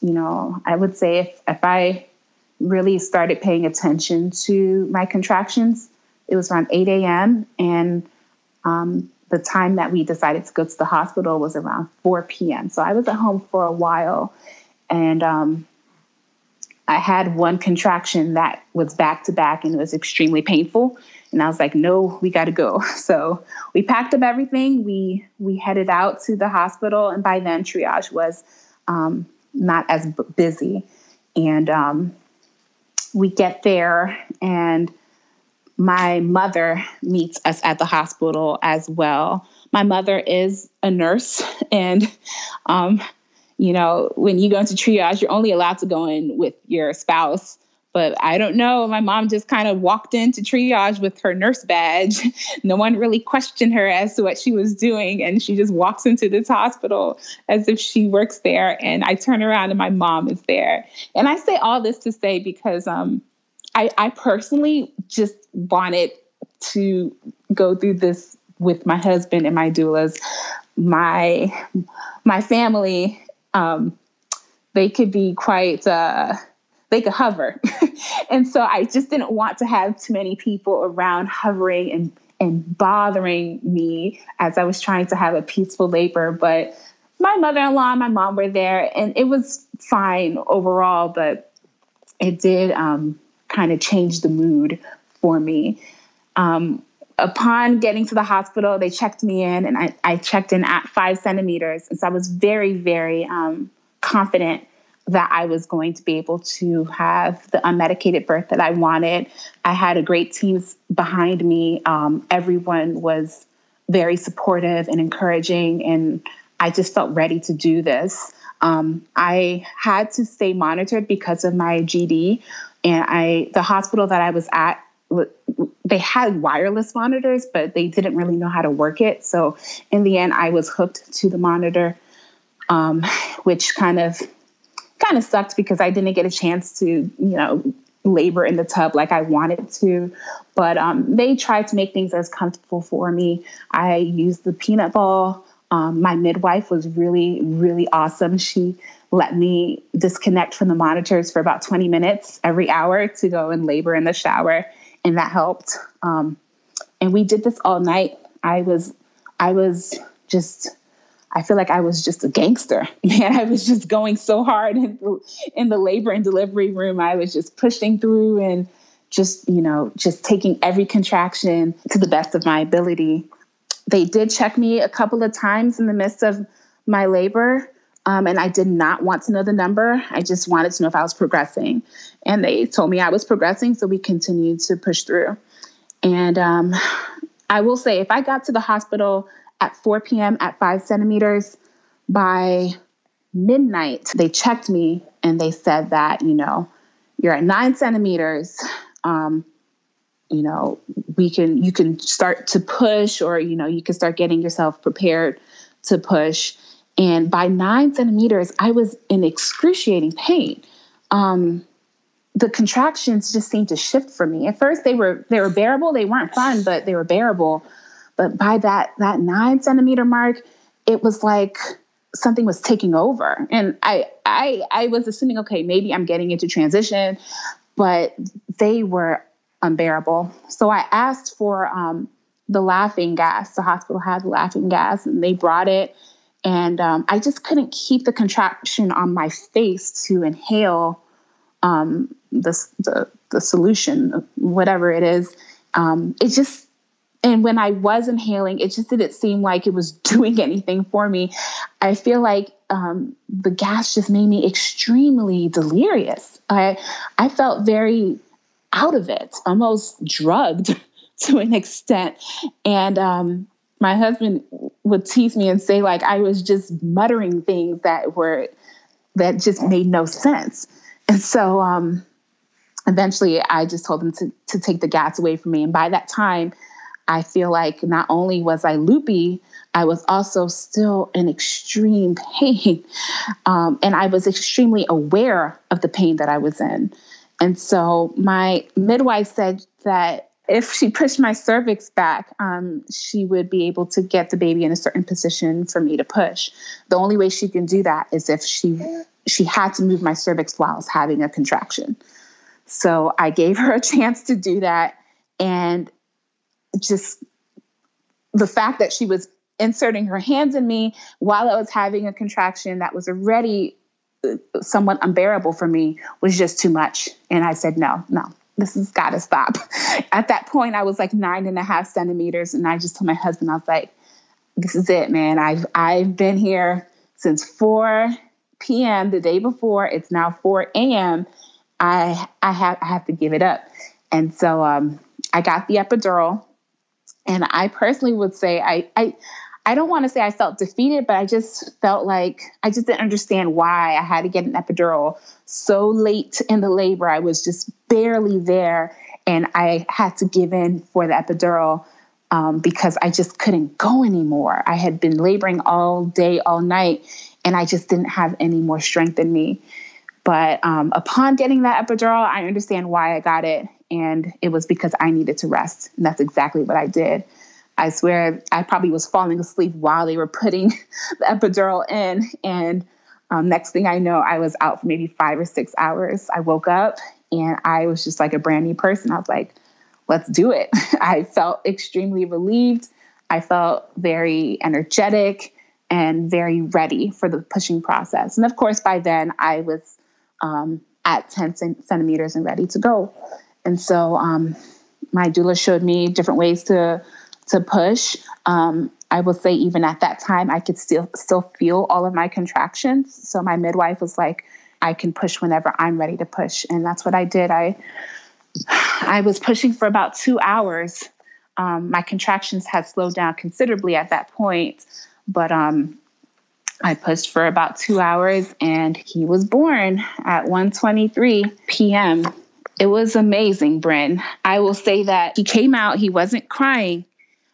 you know, I would say if, if I really started paying attention to my contractions, it was around 8 a.m. And um, the time that we decided to go to the hospital was around 4 p.m. So I was at home for a while. And um, I had one contraction that was back to back and it was extremely painful. And I was like, no, we got to go. So we packed up everything. We we headed out to the hospital, and by then triage was um, not as busy. And um, we get there, and my mother meets us at the hospital as well. My mother is a nurse, and um, you know, when you go into triage, you're only allowed to go in with your spouse. But I don't know. My mom just kind of walked into triage with her nurse badge. No one really questioned her as to what she was doing. And she just walks into this hospital as if she works there. And I turn around and my mom is there. And I say all this to say because um, I, I personally just wanted to go through this with my husband and my doulas. My my family, um, they could be quite. Uh, they could hover. and so I just didn't want to have too many people around hovering and and bothering me as I was trying to have a peaceful labor. But my mother-in-law and my mom were there and it was fine overall, but it did um, kind of change the mood for me. Um, upon getting to the hospital, they checked me in and I, I, checked in at five centimeters. And so I was very, very um, confident that I was going to be able to have the unmedicated birth that I wanted. I had a great team behind me. Um, everyone was very supportive and encouraging, and I just felt ready to do this. Um, I had to stay monitored because of my GD, and I the hospital that I was at they had wireless monitors, but they didn't really know how to work it. So in the end, I was hooked to the monitor, um, which kind of kind of sucked because I didn't get a chance to, you know, labor in the tub like I wanted to. But um, they tried to make things as comfortable for me. I used the peanut ball. Um, my midwife was really, really awesome. She let me disconnect from the monitors for about 20 minutes every hour to go and labor in the shower, and that helped. Um, and we did this all night. I was, I was just I feel like I was just a gangster. Man, I was just going so hard in the, in the labor and delivery room. I was just pushing through and just, you know, just taking every contraction to the best of my ability. They did check me a couple of times in the midst of my labor. Um, and I did not want to know the number. I just wanted to know if I was progressing. And they told me I was progressing, so we continued to push through. And um, I will say, if I got to the hospital at 4 p.m. at five centimeters. By midnight, they checked me and they said that, you know, you're at nine centimeters. Um, you know, we can, you can start to push or, you know, you can start getting yourself prepared to push. And by nine centimeters, I was in excruciating pain. Um, the contractions just seemed to shift for me. At first, they were they were bearable. They weren't fun, but they were bearable. But by that that nine centimeter mark, it was like something was taking over, and I I I was assuming, okay, maybe I'm getting into transition, but they were unbearable. So I asked for um, the laughing gas. The hospital had the laughing gas, and they brought it. And um, I just couldn't keep the contraction on my face to inhale um, the, the, the solution, whatever it is. Um, it just, and when I was inhaling, it just didn't seem like it was doing anything for me. I feel like um, the gas just made me extremely delirious. I, I felt very out of it, almost drugged to an extent. And um, my husband would tease me and say, like, I was just muttering things that were, that just made no sense. And so um, eventually I just told them to, to take the gas away from me. And by that time, I feel like not only was I loopy, I was also still in extreme pain. Um, and I was extremely aware of the pain that I was in. And so my midwife said that if she pushed my cervix back, um, she would be able to get the baby in a certain position for me to push. The only way she can do that is if she she had to move my cervix while I was having a contraction. So I gave her a chance to do that. And just the fact that she was inserting her hands in me while I was having a contraction that was already uh, somewhat unbearable for me was just too much. And I said, no, no, this has got to stop. At that point, I was like nine and a half centimeters. And I just told my husband, I was like, this is it, man. I've, I've been here since 4 p.m. the day before. It's now 4 a.m. I I have I have to give it up. And so um, I got the epidural, and I personally would say I I I don't want to say I felt defeated, but I just felt like I just didn't understand why I had to get an epidural so late in the labor. I was just barely there, and I had to give in for the epidural. Um, because I just couldn't go anymore. I had been laboring all day, all night, and I just didn't have any more strength in me. But um, upon getting that epidural, I understand why I got it. And it was because I needed to rest. And that's exactly what I did. I swear I probably was falling asleep while they were putting the epidural in. And um, next thing I know, I was out for maybe five or six hours. I woke up and I was just like a brand new person. I was like, let's do it. I felt extremely relieved. I felt very energetic and very ready for the pushing process. And of course, by then I was um, at 10 centimeters and ready to go. And so um, my doula showed me different ways to to push. Um, I will say even at that time I could still still feel all of my contractions. So my midwife was like, I can push whenever I'm ready to push. And that's what I did. I I was pushing for about two hours. Um, my contractions had slowed down considerably at that point, but um, I pushed for about two hours and he was born at 1.23 p.m. It was amazing, Bryn. I will say that he came out, he wasn't crying,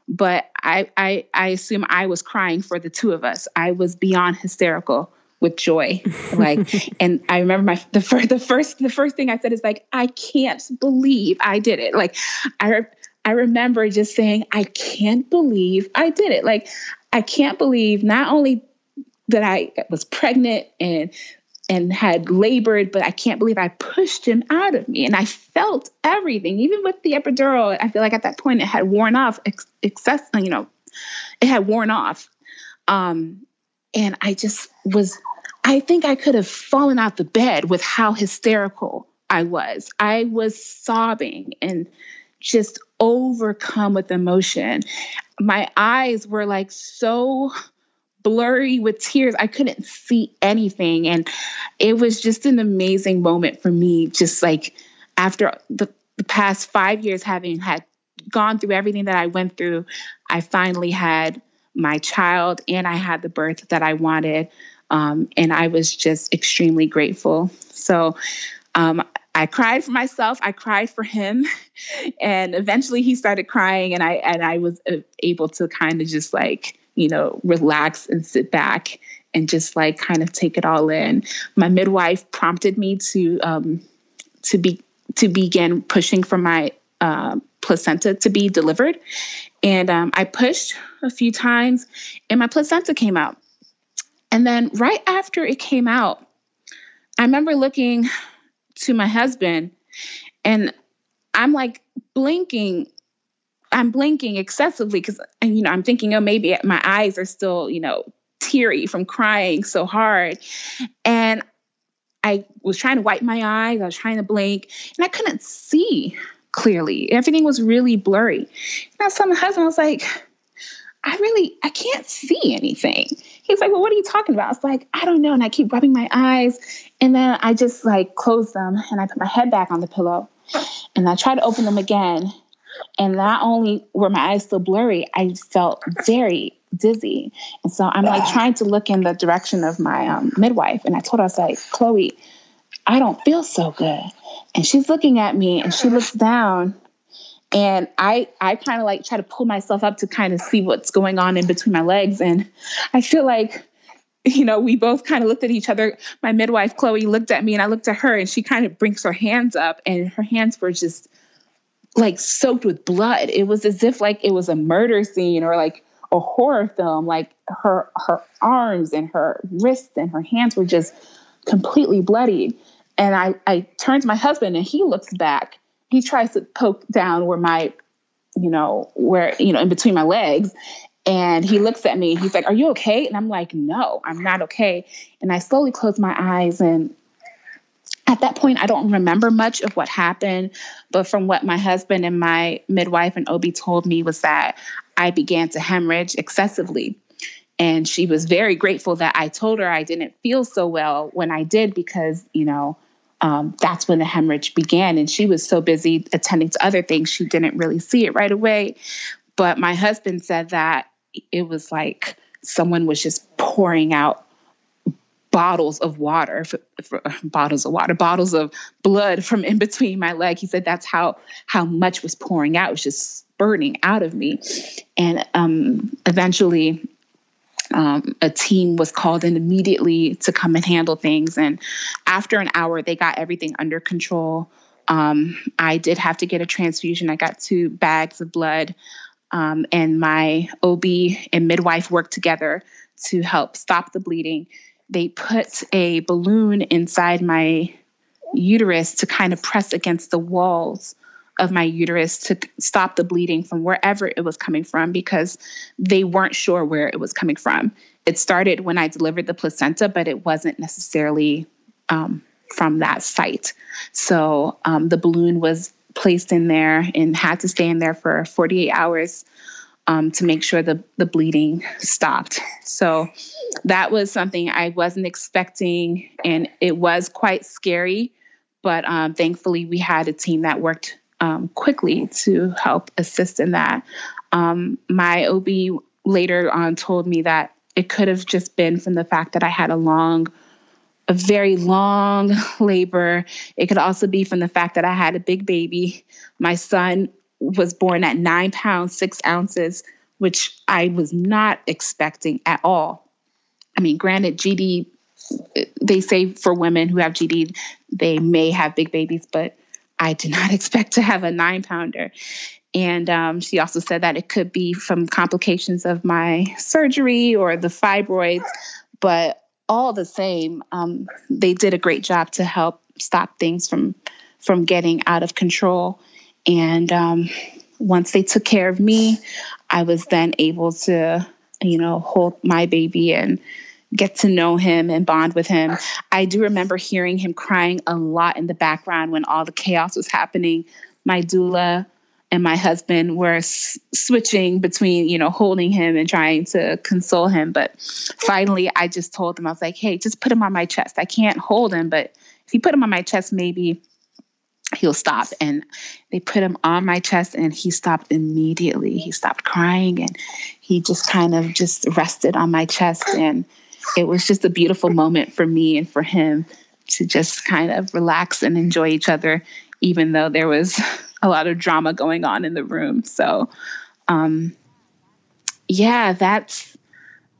but I, I, I assume I was crying for the two of us. I was beyond hysterical with joy. Like, and I remember my the first the first the first thing I said is like, I can't believe I did it. Like, I I remember just saying, I can't believe I did it. Like, I can't believe not only that I was pregnant and and had labored, but I can't believe I pushed him out of me. And I felt everything, even with the epidural. I feel like at that point it had worn off, excess, you know, it had worn off. Um, and I just was, I think I could have fallen out the bed with how hysterical I was. I was sobbing and just overcome with emotion. My eyes were like so blurry with tears. I couldn't see anything. And it was just an amazing moment for me, just like after the, the past five years having had gone through everything that I went through, I finally had my child and I had the birth that I wanted. Um, and I was just extremely grateful. So um, I cried for myself. I cried for him, and eventually he started crying, and I and I was uh, able to kind of just like you know, relax and sit back and just like kind of take it all in. My midwife prompted me to um, to be to begin pushing for my uh, placenta to be delivered, and um, I pushed a few times, and my placenta came out. And then right after it came out, I remember looking to my husband, and I'm like blinking I'm blinking excessively because uh, you know I'm thinking, oh, maybe my eyes are still, you know, teary from crying so hard. And I was trying to wipe my eyes, I was trying to blink, and I couldn't see clearly. Everything was really blurry. And I telling my husband, I was like, I really, I can't see anything. He's like, Well, what are you talking about? I was like, I don't know. And I keep rubbing my eyes. And then I just like close them and I put my head back on the pillow and I try to open them again. And not only were my eyes still blurry, I felt very dizzy. And so I'm like trying to look in the direction of my um, midwife. And I told her, I was like, Chloe, I don't feel so good. And she's looking at me and she looks down. And I, I kind of like try to pull myself up to kind of see what's going on in between my legs. And I feel like, you know, we both kind of looked at each other. My midwife, Chloe, looked at me and I looked at her and she kind of brings her hands up and her hands were just like soaked with blood. It was as if like it was a murder scene or like a horror film. Like her her arms and her wrists and her hands were just completely bloodied. And I I turned to my husband and he looks back. He tries to poke down where my, you know, where, you know, in between my legs. And he looks at me. He's like, Are you okay? And I'm like, No, I'm not okay. And I slowly close my eyes and at that point, I don't remember much of what happened, but from what my husband and my midwife and OB told me was that I began to hemorrhage excessively. And she was very grateful that I told her I didn't feel so well when I did because, you know, um, that's when the hemorrhage began. And she was so busy attending to other things, she didn't really see it right away. But my husband said that it was like someone was just pouring out bottles of water, for, for, bottles of water, bottles of blood from in between my leg. He said that's how how much was pouring out. It was just spurting out of me, and um, eventually. Um, a team was called in immediately to come and handle things. And after an hour, they got everything under control. Um, I did have to get a transfusion. I got two bags of blood. Um, and my OB and midwife worked together to help stop the bleeding they put a balloon inside my uterus to kind of press against the walls of my uterus to stop the bleeding from wherever it was coming from because they weren't sure where it was coming from. It started when I delivered the placenta, but it wasn't necessarily um, from that site. So um, the balloon was placed in there and had to stay in there for 48 hours um, to make sure the, the bleeding stopped. So that was something I wasn't expecting, and it was quite scary. But um, thankfully, we had a team that worked um, quickly to help assist in that. Um, my OB later on told me that it could have just been from the fact that I had a long, a very long labor. It could also be from the fact that I had a big baby. My son was born at nine pounds, six ounces, which I was not expecting at all. I mean, granted, GD, they say for women who have GD, they may have big babies, but I did not expect to have a nine pounder. And um, she also said that it could be from complications of my surgery or the fibroids, but all the same, um, they did a great job to help stop things from from getting out of control. And um, once they took care of me, I was then able to, you know, hold my baby and get to know him and bond with him. I do remember hearing him crying a lot in the background when all the chaos was happening. My doula and my husband were s- switching between, you know, holding him and trying to console him. But finally, I just told them, I was like, hey, just put him on my chest. I can't hold him, but if you put him on my chest, maybe he'll stop. And they put him on my chest and he stopped immediately. He stopped crying and he just kind of just rested on my chest. And it was just a beautiful moment for me and for him to just kind of relax and enjoy each other, even though there was a lot of drama going on in the room. So, um, yeah, that's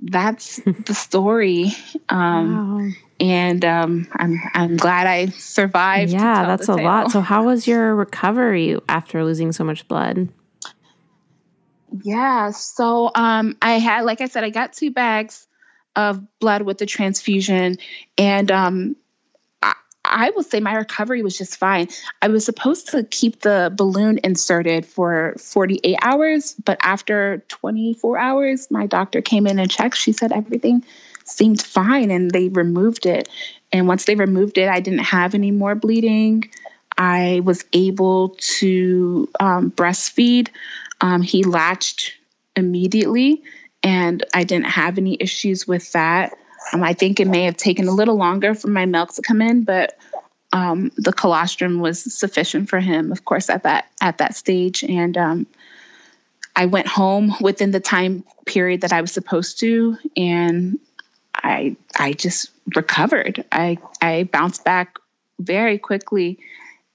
that's the story. Um, wow. And um, I'm I'm glad I survived. Yeah, that's a lot. So, how was your recovery after losing so much blood? Yeah, so um, I had, like I said, I got two bags of blood with the transfusion, and um, I will say my recovery was just fine. I was supposed to keep the balloon inserted for 48 hours, but after 24 hours, my doctor came in and checked. She said everything seemed fine and they removed it. And once they removed it, I didn't have any more bleeding. I was able to um, breastfeed. Um, he latched immediately, and I didn't have any issues with that. Um, I think it may have taken a little longer for my milk to come in, but um, the colostrum was sufficient for him, of course, at that at that stage. And um, I went home within the time period that I was supposed to, and I I just recovered. I I bounced back very quickly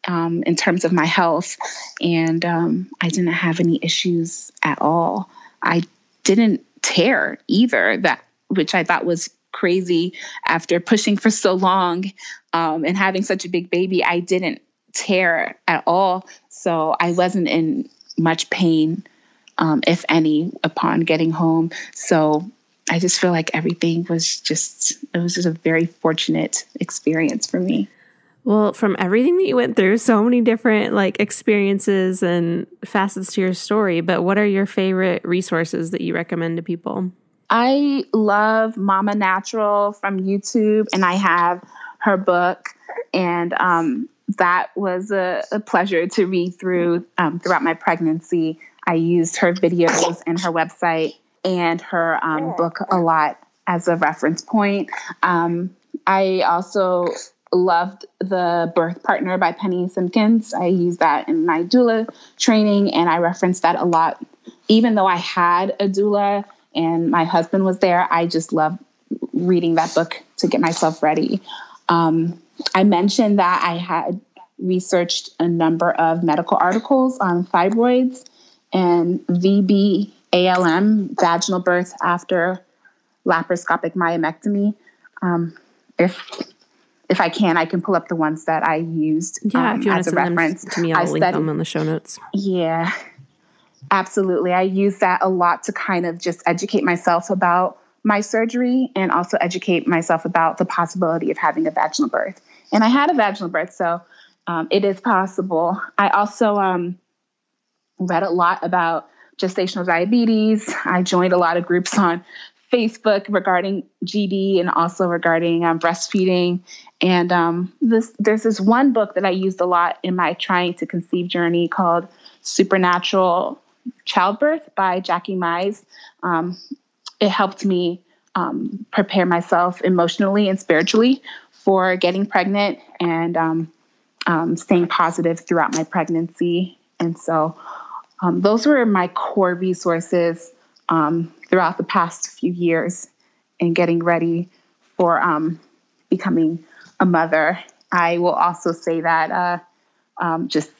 um, in terms of my health, and um, I didn't have any issues at all. I didn't tear either. That which I thought was crazy after pushing for so long um, and having such a big baby. I didn't tear at all, so I wasn't in much pain, um, if any, upon getting home. So I just feel like everything was just it was just a very fortunate experience for me. Well, from everything that you went through, so many different like experiences and facets to your story, but what are your favorite resources that you recommend to people? I love Mama Natural from YouTube, and I have her book, and um, that was a, a, pleasure to read through um, throughout my pregnancy. I used her videos and her website and her um, book a lot as a reference point. Um, I also loved the birth partner by penny Simkins i use that in my doula training and i referenced that a lot even though i had a doula and my husband was there. I just loved reading that book to get myself ready. Um, I mentioned that I had researched a number of medical articles on fibroids and VBALM, vaginal birth after laparoscopic myomectomy. Um, if if I can, I can pull up the ones that I used yeah, um, as a reference. to me, I'll I link studied, them in the show notes. Yeah, Absolutely. I use that a lot to kind of just educate myself about my surgery and also educate myself about the possibility of having a vaginal birth. And I had a vaginal birth, so um, it is possible. I also um, read a lot about gestational diabetes. I joined a lot of groups on Facebook regarding GD and also regarding um, breastfeeding. And um, this, there's this one book that I used a lot in my trying to conceive journey called Supernatural Childbirth by Jackie Mize. Um, it helped me um, prepare myself emotionally and spiritually for getting pregnant and um, um staying positive throughout my pregnancy. And so um, those were my core resources um, throughout the past few years in getting ready for becoming a mother. I will also say that uh, just,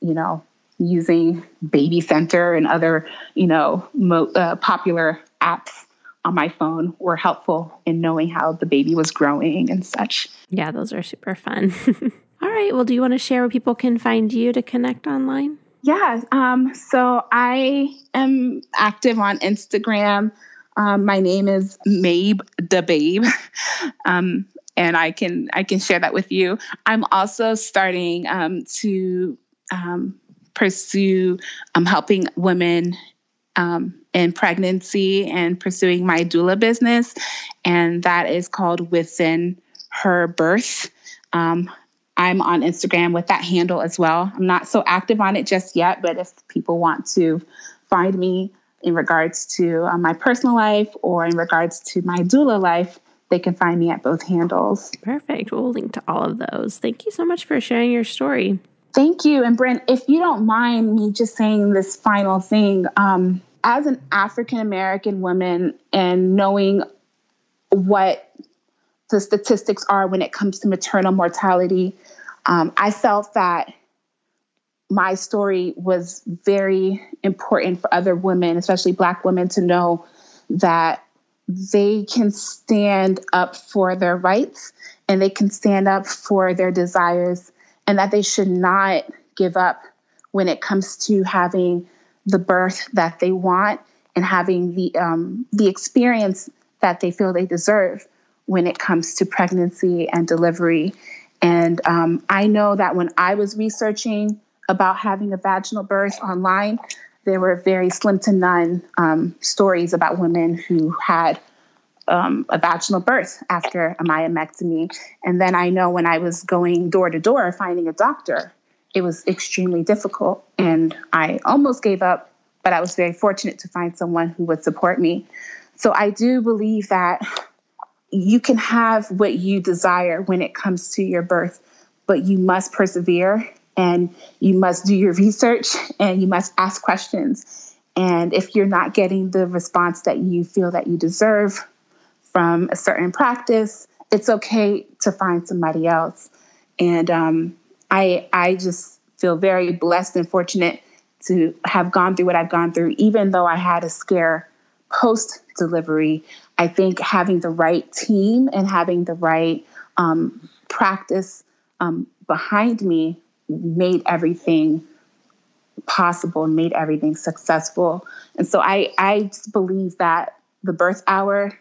you know, using Baby Center and other, you know, mo- uh, popular apps on my phone were helpful in knowing how the baby was growing and such. Yeah, those are super fun. All right. Well, do you want to share where people can find you to connect online? Yeah. Um, so I am active on Instagram. Um, my name is Mabe the Babe. Um, and I can I can share that with you. I'm also starting um, to um, pursue um, helping women in pregnancy and pursuing my doula business, and that is called Within Her Birth. Um, I'm on Instagram with that handle as well. I'm not so active on it just yet, but if people want to find me in regards to uh, my personal life or in regards to my doula life, they can find me at both handles. Perfect. We'll link to all of those. Thank you so much for sharing your story. Thank you. And Brent, if you don't mind me just saying this final thing, um, as an African American woman and knowing what the statistics are when it comes to maternal mortality, um, I felt that my story was very important for other women, especially Black women, to know that they can stand up for their rights and they can stand up for their desires, and that they should not give up when it comes to having the birth that they want and having the um, the experience that they feel they deserve when it comes to pregnancy and delivery. And um, I know that when I was researching about having a vaginal birth online, there were very slim to none um, stories about women who had um, a vaginal birth after a myomectomy. And then I know when I was going door to door finding a doctor, it was extremely difficult. And I almost gave up, but I was very fortunate to find someone who would support me. So I do believe that you can have what you desire when it comes to your birth, but you must persevere and you must do your research and you must ask questions. And if you're not getting the response that you feel that you deserve from a certain practice, it's okay to find somebody else. And um, I I just feel very blessed and fortunate to have gone through what I've gone through, even though I had a scare post delivery. I think having the right team and having the right um, practice um, behind me made everything possible and made everything successful. And so I, I just believe that the birth hour,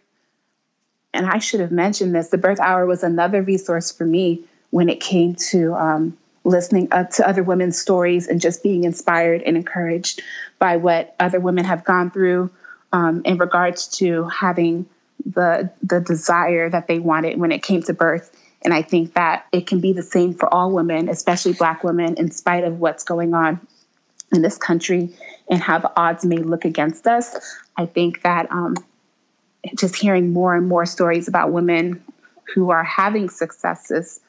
and I should have mentioned this, the birth hour was another resource for me when it came to um, listening uh, to other women's stories and just being inspired and encouraged by what other women have gone through um, in regards to having the the desire that they wanted when it came to birth and I think that it can be the same for all women, especially Black women, in spite of what's going on in this country and how the odds may look against us. I think that um, just hearing more and more stories about women who are having successes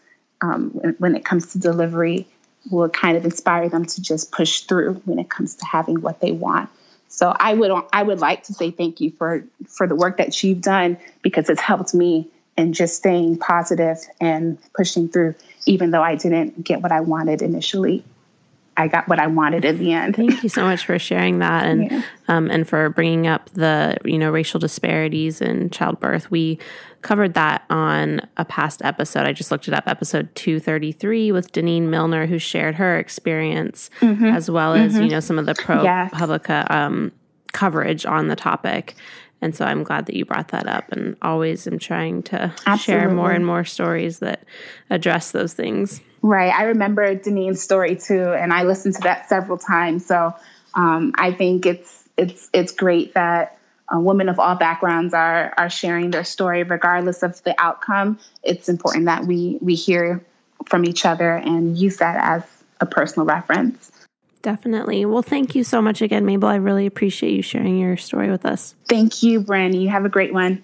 um, when it comes to delivery will kind of inspire them to just push through when it comes to having what they want. So I would I would like to say thank you for for the work that you've done because it's helped me in just staying positive and pushing through, even though I didn't get what I wanted initially. I got what I wanted in the end. Thank you so much for sharing that and yeah. um, and for bringing up the you know racial disparities in childbirth. We covered that on a past episode. I just looked it up, episode two thirty three, with Denene Millner, who shared her experience mm-hmm. as well as mm-hmm. you know some of the ProPublica um, coverage on the topic. And so I'm glad that you brought that up and always am trying to Absolutely. share more and more stories that address those things. Right. I remember Denene's story too, and I listened to that several times. So um, I think it's it's it's great that uh, women of all backgrounds are are sharing their story, regardless of the outcome. It's important that we we hear from each other and use that as a personal reference. Definitely. Well, thank you so much again, Mabel. I really appreciate you sharing your story with us. Thank you, Brandy. You have a great one.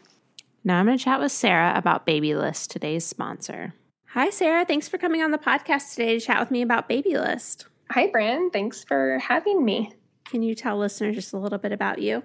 Now I'm going to chat with Sarah about Babylist, today's sponsor. Hi, Sarah. Thanks for coming on the podcast today to chat with me about Babylist. Hi, Bran. Thanks for having me. Can you tell listeners just a little bit about you?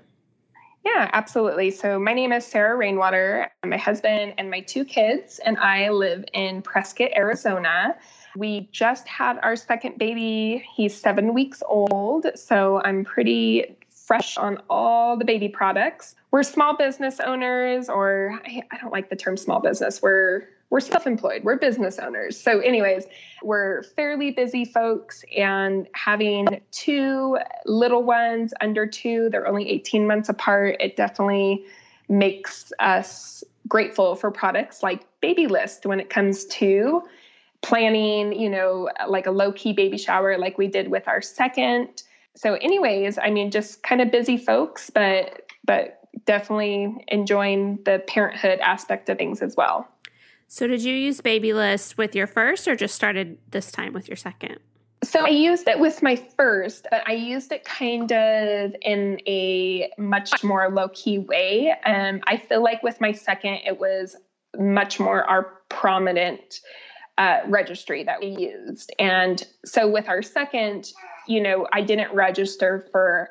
Yeah, absolutely. So, my name is Sarah Rainwater. My husband and my two kids, and I live in Prescott, Arizona. We just had our second baby. He's seven weeks old. So I'm pretty fresh on all the baby products. We're small business owners, or I, don't like the term small business. We're we're self-employed we're business owners so anyways we're fairly busy folks and having two little ones under two they're only 18 months apart it definitely makes us grateful for products like babylist when it comes to planning, you know, like a low key baby shower like we did with our second. So anyways, I mean just kind of busy folks, but but definitely enjoying the parenthood aspect of things as well. So did you use Babylist with your first or just started this time with your second? So I used it with my first, but I used it kind of in a much more low key way. Um, I feel like with my second, it was much more our prominent uh, registry that we used. And so with our second, you know, I didn't register for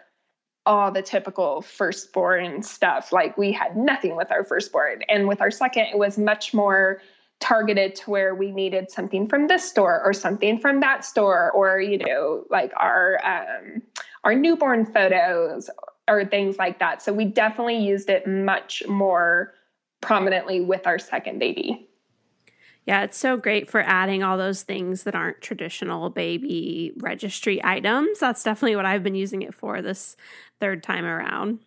all the typical firstborn stuff. Like we had nothing with our firstborn. And with our second, it was much more targeted to where we needed something from this store or something from that store or you know like our um, our newborn photos or things like that. So we definitely used it much more prominently with our second baby. Yeah, it's so great for adding all those things that aren't traditional baby registry items. That's definitely what I've been using it for this third time around.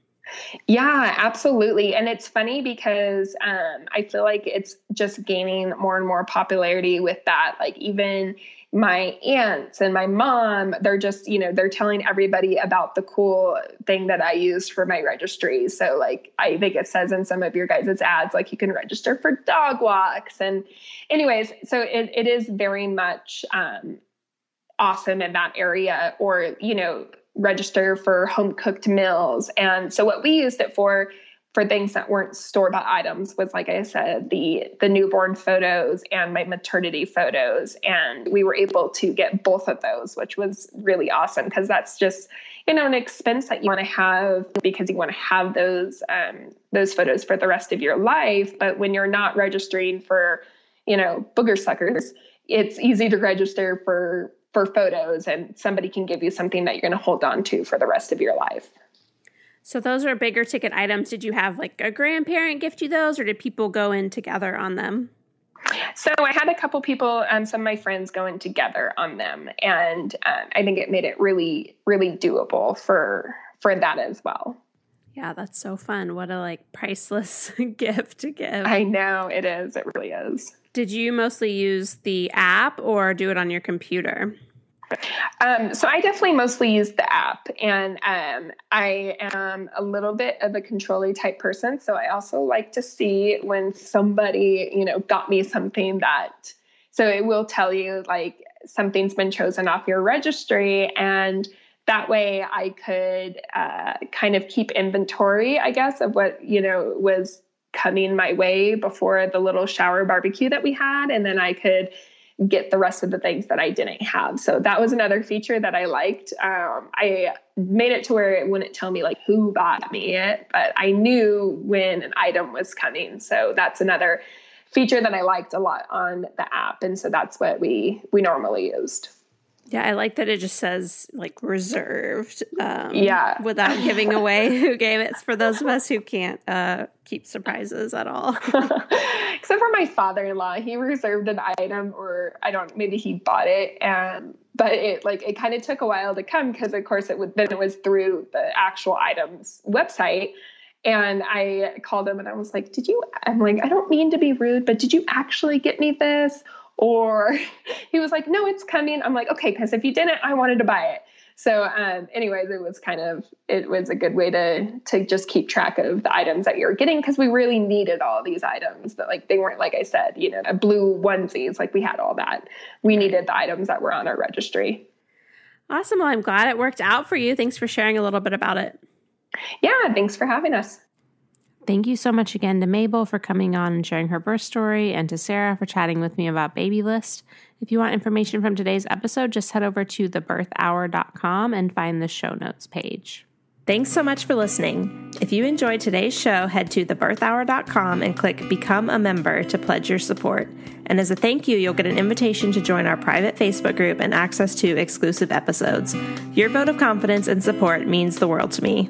Yeah, absolutely. And it's funny because um, I feel like it's just gaining more and more popularity with that. Like, even my aunts and my mom, they're just, you know, they're telling everybody about the cool thing that I used for my registry. So, like, I think it says in some of your guys' ads, like, you can register for dog walks. And, anyways, so it, it is very much um, awesome in that area, or, you know, register for home cooked meals. And so, what we used it for for things that weren't store bought items was like I said the the newborn photos and my maternity photos and we were able to get both of those which was really awesome because that's just you know an expense that you want to have because you want to have those um, those photos for the rest of your life but when you're not registering for you know booger suckers it's easy to register for for photos and somebody can give you something that you're going to hold on to for the rest of your life so those are bigger ticket items. Did you have like a grandparent gift you those, or did people go in together on them? So I had a couple people, um, some of my friends, going together on them, and um, I think it made it really, really doable for for that as well. Yeah, that's so fun. What a like priceless gift to give. I know it is. It really is. Did you mostly use the app or do it on your computer? Um, so I definitely mostly use the app, and um, I am a little bit of a controlling type person. So I also like to see when somebody, you know, got me something that. So it will tell you like something's been chosen off your registry, and that way I could uh, kind of keep inventory, I guess, of what you know was coming my way before the little shower barbecue that we had, and then I could get the rest of the things that I didn't have. So that was another feature that I liked. Um, I made it to where it wouldn't tell me like who bought me it, but I knew when an item was coming. So that's another feature that I liked a lot on the app, and so that's what we we normally used. Yeah, I like that it just says like reserved. Um, yeah. Without giving away who gave it. It's for those of us who can't uh, keep surprises at all. Except for my father in law. He reserved an item, or I don't, maybe he bought it. And, but it like, it kind of took a while to come because, of course, it would, then it was through the actual items website. And I called him and I was like, Did you? I'm like, I don't mean to be rude, but did you actually get me this? Or he was like, no, it's coming. I'm like, okay, because if you didn't, I wanted to buy it. So, um, anyways, it was kind of it was a good way to to just keep track of the items that you're getting because we really needed all these items. That like they weren't like I said, you know, a blue onesies. Like we had all that. We needed the items that were on our registry. Awesome. Well, I'm glad it worked out for you. Thanks for sharing a little bit about it. Yeah, thanks for having us. Thank you so much again to Mabel for coming on and sharing her birth story, and to Sarah for chatting with me about Babylist. If you want information from today's episode, just head over to thebirthhour.com and find the show notes page. Thanks so much for listening. If you enjoyed today's show, head to thebirthhour.com and click Become a Member to pledge your support. And as a thank you, you'll get an invitation to join our private Facebook group and access to exclusive episodes. Your vote of confidence and support means the world to me.